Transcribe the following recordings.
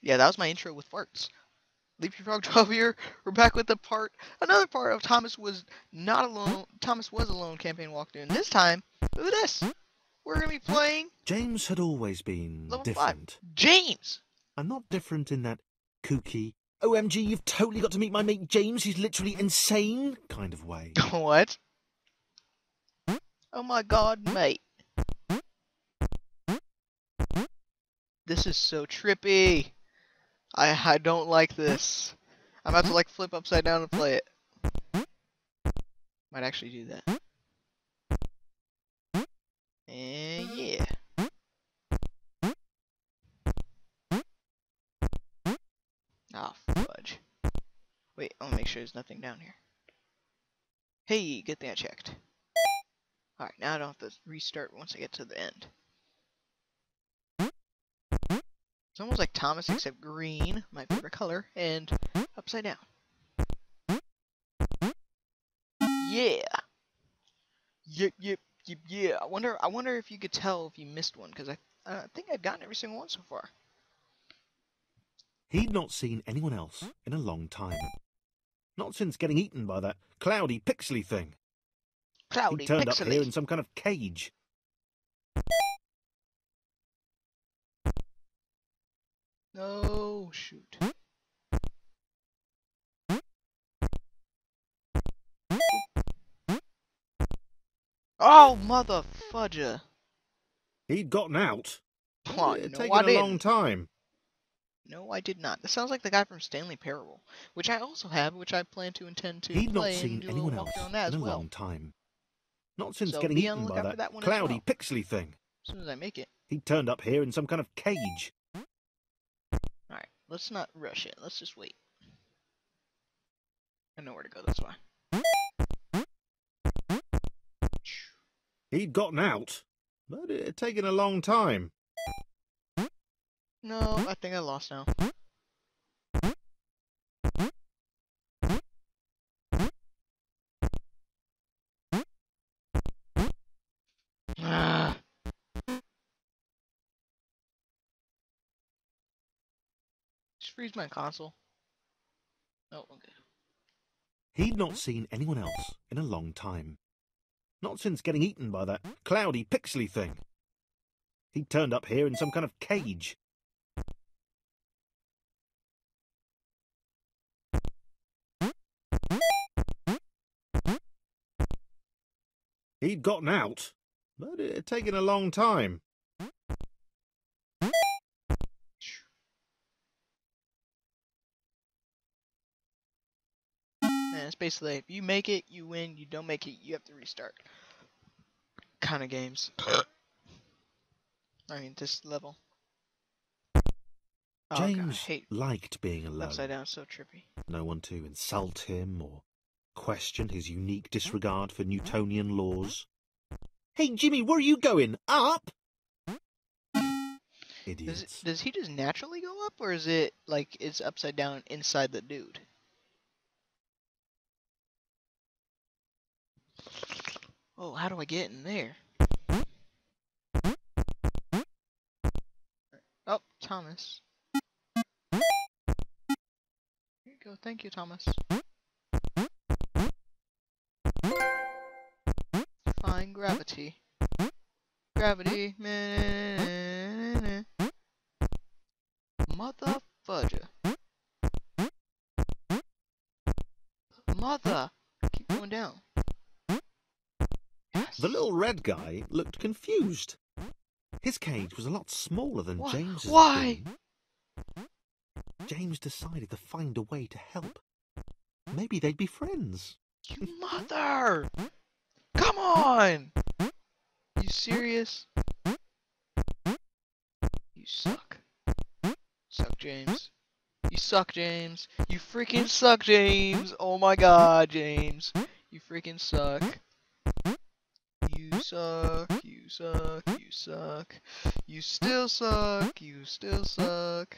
Yeah, that was my intro with farts. Leapy Frog 12 here. We're back with the part, another part of Thomas was not alone. Thomas was alone campaign walkthrough, and this time, look at this. We're gonna be playing James had always been Level five. different. James. And not different in that kooky, OMG, you've totally got to meet my mate James, he's literally insane kind of way. what? Oh my god, mate. This is so trippy. I I don't like this. I'm about to like flip upside down and play it. Might actually do that. And yeah. Oh fudge. Wait, I wanna make sure there's nothing down here. Hey, good thing I checked. Alright, now I don't have to restart once I get to the end. It's almost like Thomas except green, my favorite color, and upside down. Yeah. Yep, yep, yep, yeah. I wonder I wonder if you could tell if you missed one, because I I think I've gotten every single one so far. He'd not seen anyone else in a long time. Not since getting eaten by that cloudy, pixely thing. Cloudy, he turned up pixely. here in some kind of cage. No, shoot. Oh, mother fudger. He'd gotten out. Oh, It'd no, taken I a didn't. long time. No, I did not. This sounds like the guy from Stanley Parable, which I also have, which I plan to intend to He'd not play and seen do anyone else on that in as a well. long time. Not since So getting be on the eaten by that, that one cloudy, well. pixely thing. As soon as I make it. He'd turned up here in some kind of cage. Alright, let's not rush it. Let's just wait. I know where to go, that's why. He'd gotten out, but it had taken a long time. No, I think I lost now. Freeze my console. Oh, okay. He'd not seen anyone else in a long time. Not since getting eaten by that cloudy, pixely thing. He'd turned up here in some kind of cage. He'd gotten out, but it had taken a long time. Basically if you make it, you win. You don't make it, you have to restart. Kind of games. I mean, this level. Oh, God, James hate liked being alone. upside down. So trippy. No one to insult him or question his unique disregard for Newtonian laws. Hey, Jimmy, where are you going? Up? Does, Idiots. it, does he just naturally go up, or is it like it's upside down inside the dude? Oh, how do I get in there? Oh, Thomas. Here you go. Thank you, Thomas. Find gravity. Gravity. Mother fudger. Mother. Keep going down. The little red guy looked confused. His cage was a lot smaller than James's. why? been. James decided to find a way to help. Maybe they'd be friends. You mother! Come on! You serious? You suck. Suck, James. You suck, James. You freaking suck, James! Oh my god, James. You freaking suck. You suck, you suck, you suck. You still suck, you still suck.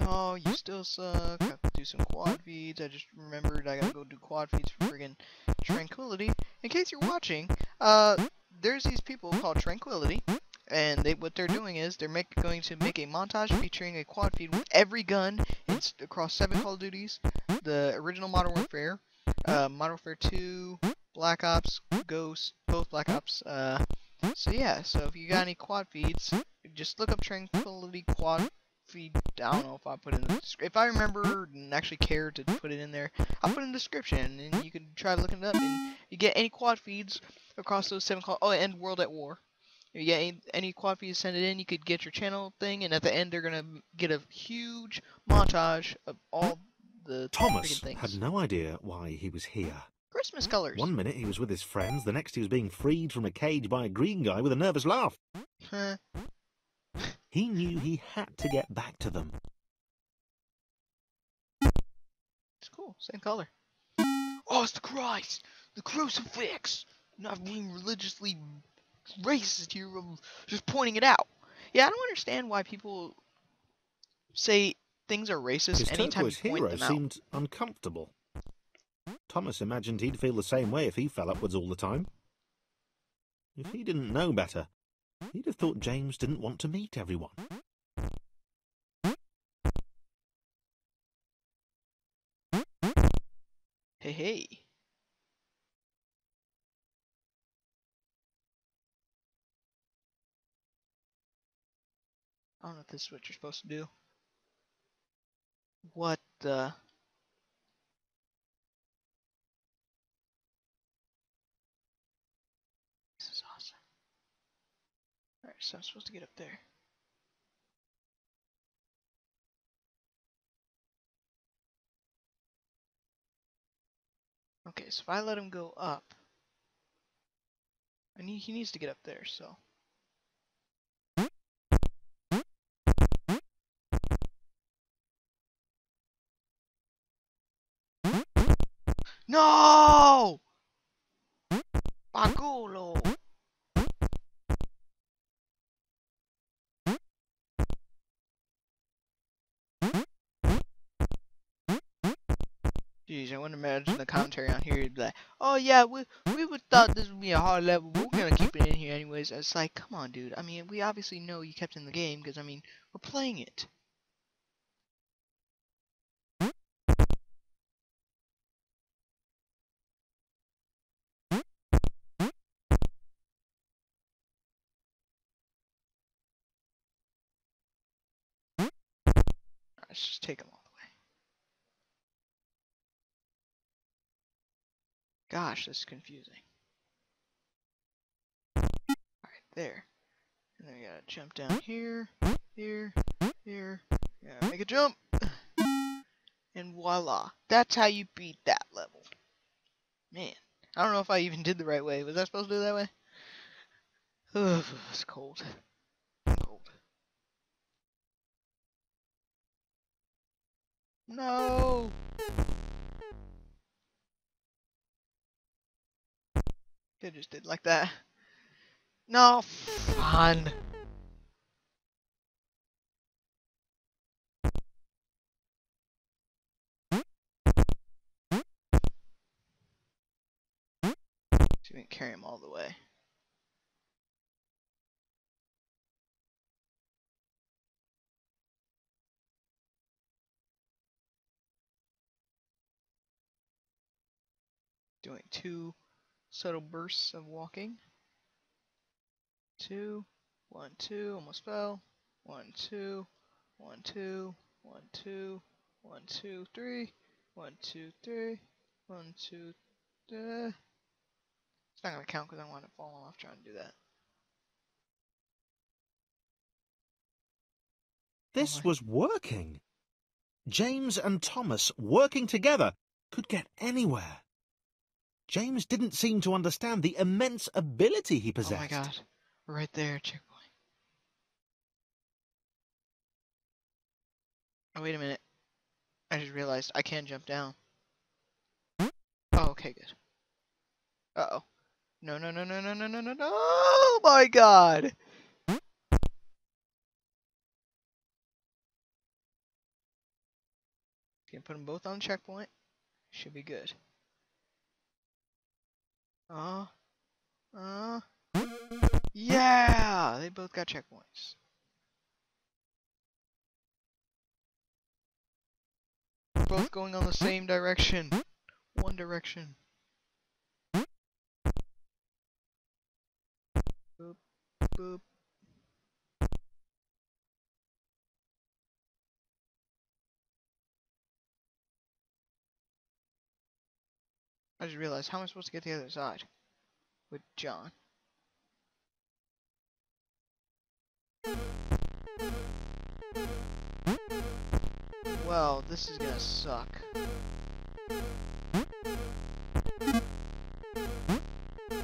Oh, you still suck. I have to do some quad feeds. I just remembered I gotta go do quad feeds for friggin' Tranquility. in case you're watching, uh, there's these people called Tranquility, and they what they're doing is they're make, going to make a montage featuring a quad feed with every gun it's across seven Call of Duties, the original Modern Warfare, uh, Modern Warfare 2, Black Ops, Ghost, both Black Ops. Uh, so yeah, so if you got any quad feeds, just look up Tranquility Quad feed. I don't know if I put in the if I remember and actually care to put it in there. I'll put in the description, and you can try looking it up, and you get any quad feeds across those seven. Call oh, and World at War. If you get any, any quad feeds, send it in. You could get your channel thing, and at the end, they're gonna get a huge montage of all the Thomas freaking things. had no idea why he was here. Christmas colors. One minute he was with his friends, the next he was being freed from a cage by a green guy with a nervous laugh. Huh. He knew he had to get back to them. It's cool. Same color. Oh, it's the Christ! The crucifix! Not being religiously racist here, I'm just pointing it out. Yeah, I don't understand why people say things are racist His anytime you point hero them out. seemed uncomfortable. Thomas imagined he'd feel the same way if he fell upwards all the time. If he didn't know better, he'd have thought James didn't want to meet everyone. Hey, hey. I don't know if this is what you're supposed to do. What the? This is awesome. So I'm supposed to get up there. Okay, so if I let him go up, I need he needs to get up there, so. No! Paculo! Jeez, I wouldn't imagine the commentary on here. You'd be like, "Oh yeah, we we would thought this would be a hard level, we're gonna keep it in here anyways." It's like, come on, dude. I mean, we obviously know you kept in the game because I mean, we're playing it. Let's just take them all Gosh, this is confusing. Alright, there. And then we gotta jump down here, here, here. Yeah, make a jump. And voila. That's how you beat that level. Man, I don't know if I even did the right way. Was I supposed to do that way? Ugh, it's cold. Cold. No! Could just did like that. No, fun. So we didn't carry him all the way. Doing two subtle bursts of walking. Two, one, two, almost fell. One, two, one, two, one, two, one, two, three, one, two, three, one, two, uh, it's not gonna count because I want to fall off trying to do that. This my- was working. James and Thomas working together could get anywhere. James didn't seem to understand the immense ability he possessed. Oh my god. Right there, checkpoint. Oh, wait a minute. I just realized I can jump down. Oh, okay, good. Uh-oh. No, no, no, no, no, no, no, no, no! Oh my god! Can put them both on checkpoint. Should be good. Uh, uh, yeah, they both got checkpoints. Both going on the same direction. One direction. Boop, boop. I just realized, how am I supposed to get to the other side? With John. Well, this is gonna suck.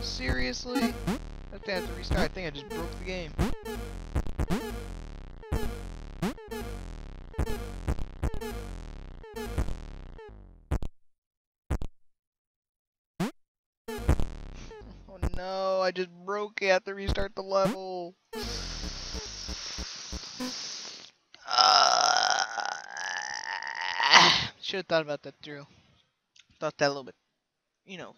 Seriously? I think I have to restart. I think I just broke the game. Just broke it. Have to restart the level. Uh, Should have thought about that through. Thought that a little bit, you know,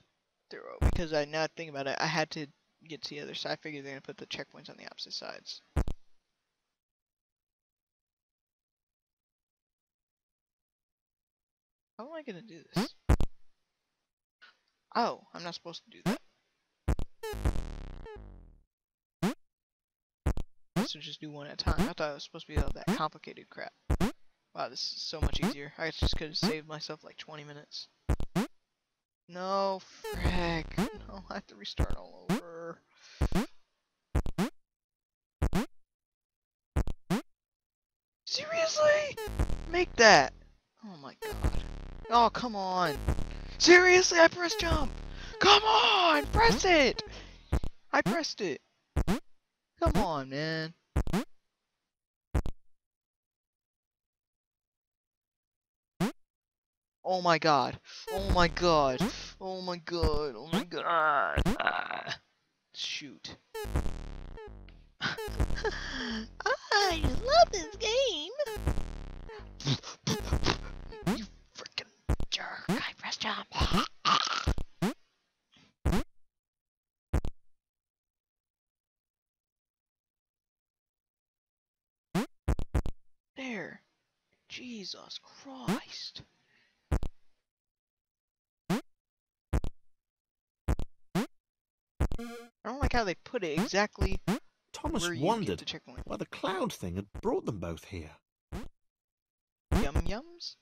thorough. Because I now think about it, I had to get to the other side. I figured they're gonna put the checkpoints on the opposite sides. How am I gonna do this? Oh, I'm not supposed to do that. So just do one at a time. I thought it was supposed to be all that complicated crap. Wow, this is so much easier. I just could have saved myself like 20 minutes. No, frick. No, I have to restart all over. Seriously? Make that. Oh my god. Oh, come on. Seriously, I pressed jump. Come on, press it. I pressed it. Come on, man. Oh my god. Oh my god. Oh my god. Oh my god. Ah. Shoot. I love this game. you freaking jerk. I pressed jump. Jesus Christ. I don't like how they put it exactly Thomas where you get wondered the checkpoint. why the cloud thing had brought them both here. Yum yums.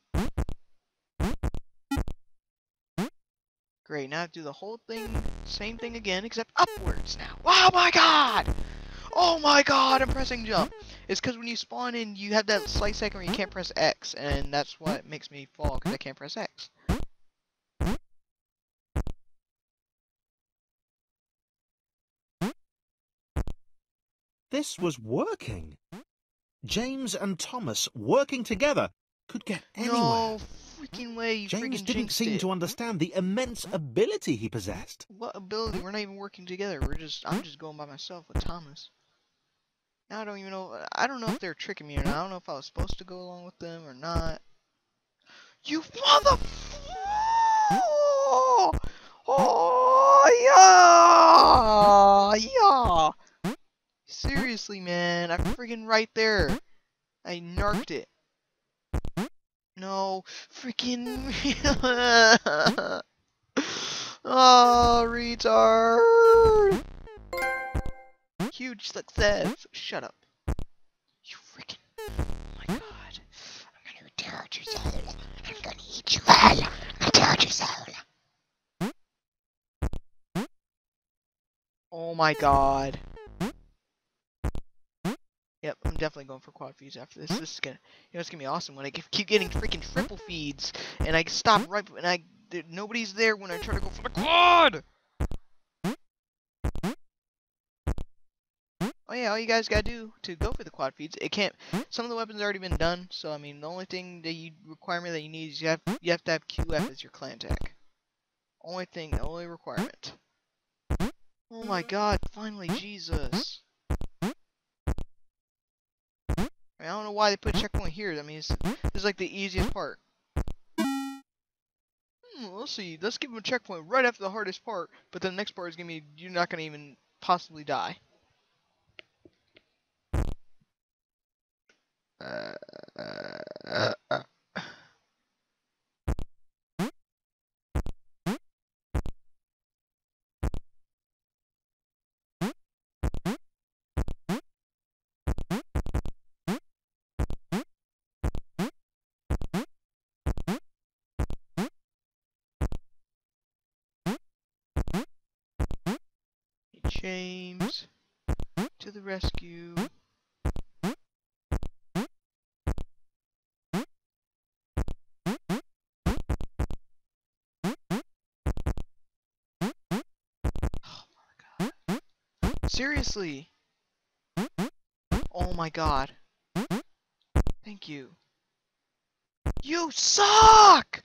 Great, now I have to do the whole thing, same thing again, except upwards now. Oh my god! Oh my god, I'm pressing jump. It's because when you spawn in, you have that slight second where you can't press X, and that's what makes me fall, because I can't press X. This was working. James and Thomas working together could get anywhere. No freaking way, you James freaking didn't seem it. to understand the immense ability he possessed. What ability? We're not even working together. We're just I'm just going by myself with Thomas. Now I don't even know I don't know if they're tricking me or not. I don't know if I was supposed to go along with them or not. You mother Oh, oh yeah yeah Seriously man, I'm freaking right there. I narked it. No, freaking Oh, retard! Huge success. Shut up. You freaking. Oh my god. I'm gonna retard your soul. I'm gonna eat you all. Retard your soul. Oh my god. Yep, I'm definitely going for quad feeds after this. This is gonna, you know, it's gonna be awesome when I keep getting freaking triple feeds and I stop right and I nobody's there when I try to go for the quad. Oh yeah, all you guys gotta do to go for the quad feeds, it can't. Some of the weapons already been done, so I mean, the only thing that you requirement that you need is you have you have to have QF as your clan tag. Only thing, only requirement. Oh my God! Finally, Jesus. I don't know why they put checkpoint here. I mean, it's, this is like the easiest part. Hmm, let's see. Let's give them a checkpoint right after the hardest part, but the next part is gonna be you're not gonna even possibly die. James to the rescue. Seriously? Oh my god. Thank you. You suck!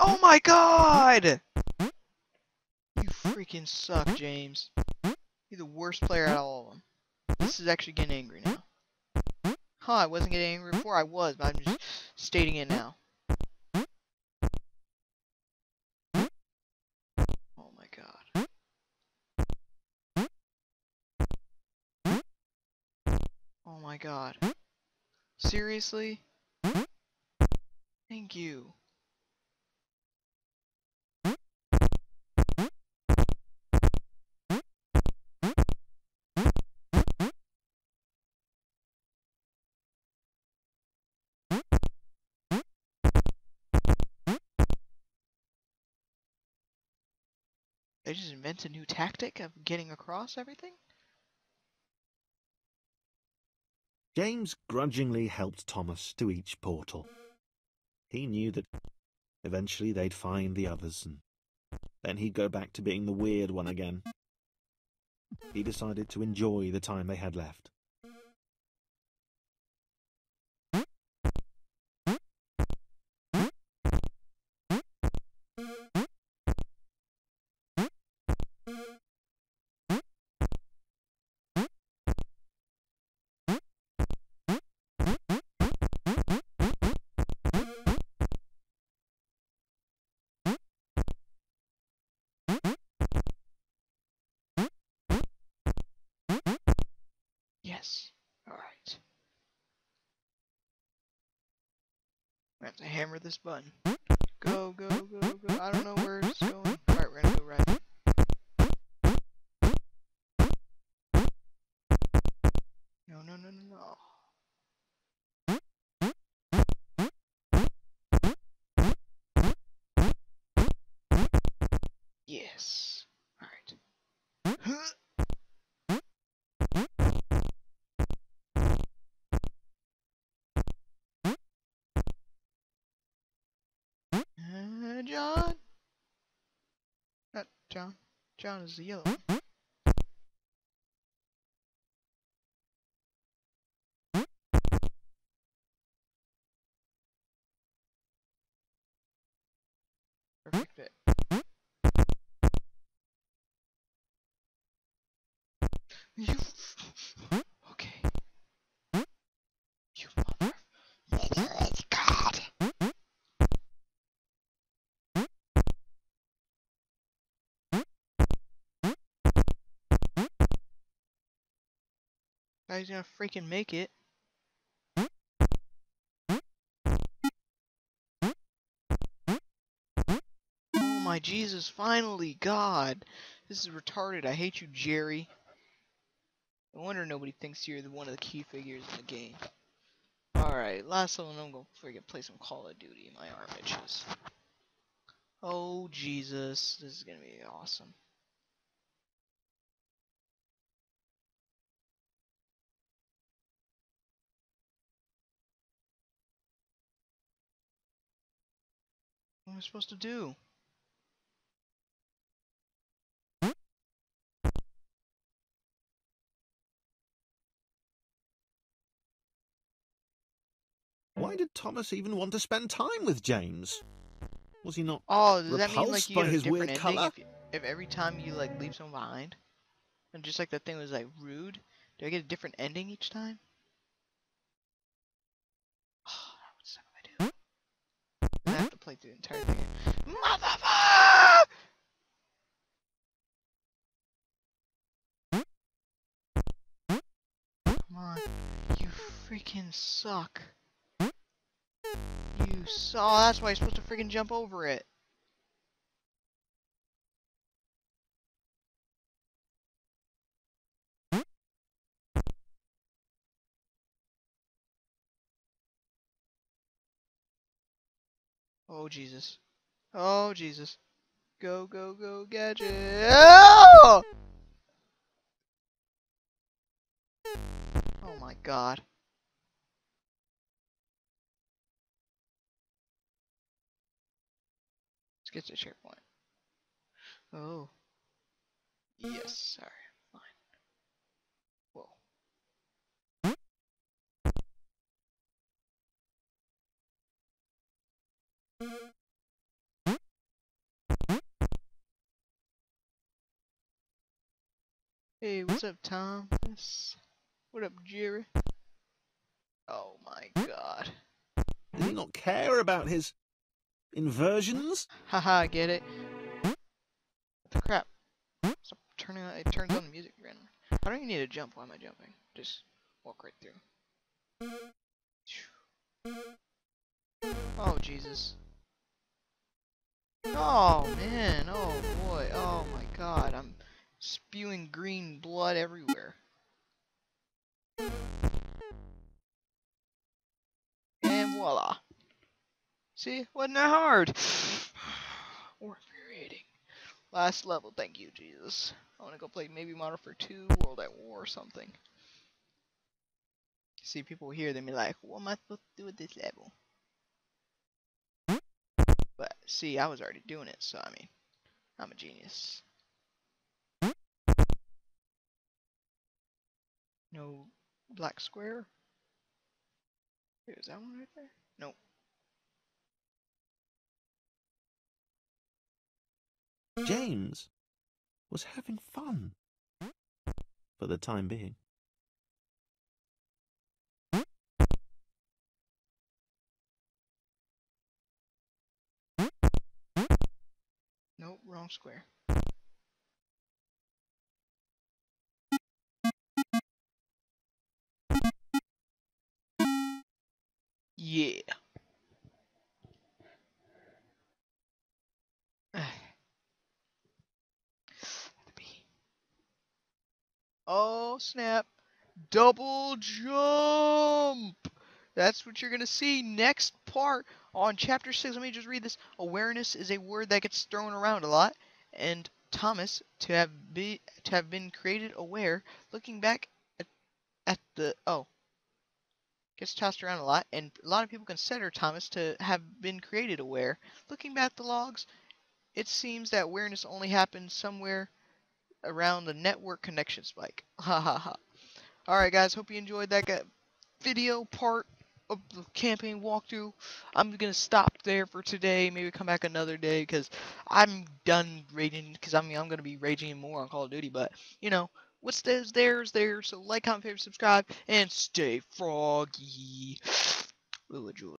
Oh my god! You freaking suck, James. You're the worst player out of all of them. This is actually getting angry now. Huh, I wasn't getting angry before, I was, but I'm just stating it now. Oh my god. Oh my god. Seriously? Thank you. They just invent a new tactic of getting across everything? James grudgingly helped Thomas to each portal. He knew that eventually they'd find the others, and then he'd go back to being the weird one again. He decided to enjoy the time they had left. Have to hammer this button. Go, go, go, go. I don't know where John. John is the yellow. Perfect fit. You. Guy's gonna freaking make it. Oh my Jesus, finally, God. This is retarded. I hate you, Jerry. No wonder nobody thinks you're the one of the key figures in the game. Alright, last one, I'm gonna freaking play some Call of Duty. My arm itches. Oh, Jesus. This is gonna be awesome. Am I supposed to do? Why did Thomas even want to spend time with James? Was he not? Oh, does that mean like you by his different weird ending colour? if, if every time you like leave someone behind? And just like the thing was like rude, do I get a different ending each time? like the entire thing. Motherfucker! Come on. You freaking suck. You saw. That's why you're supposed to freaking jump over it. Oh Jesus. Oh Jesus. Go go go gadget. Oh! Oh my god. Let's get to checkpoint. Oh. Yes, sorry. Hey, what's up, Thomas? What up, Jerry? Oh my god. Did he not care about his inversions? Haha, I get it? What the crap? Stop turning on, it turns on the music randomly. I don't even need to jump. Why am I jumping? Just walk right through. Oh, Jesus. Oh, man. Oh, boy. Oh, my God. I'm spewing green blood everywhere. And voila. See? Wasn't that hard? or infuriating. Last level. Thank you, Jesus. I want to go play maybe Modern Warfare 2, World at War, or something. See, people here, they be like, what am I supposed to do with this level? But, see, I was already doing it, so, I mean, I'm a genius. No black square? Wait, is that one right there? Nope. James was having fun. For the time being. Nope, wrong square. Yeah. oh snap. Double jump! That's what you're gonna see next part on chapter 6. Let me just read this. Awareness is a word that gets thrown around a lot. And Thomas, to have be to have been created aware, looking back at, at the oh gets tossed around a lot, and a lot of people consider Thomas to have been created aware. Looking back at the logs, it seems that awareness only happened somewhere around the network connection spike. Ha ha ha. Alright guys, hope you enjoyed that video part of the campaign walkthrough. I'm going to stop there for today, maybe come back another day, because I'm done raging, because I mean, I'm going to be raging more on Call of Duty, but, you know, what's there's there's there. So like, comment, favorite, subscribe, and stay froggy. Jewel.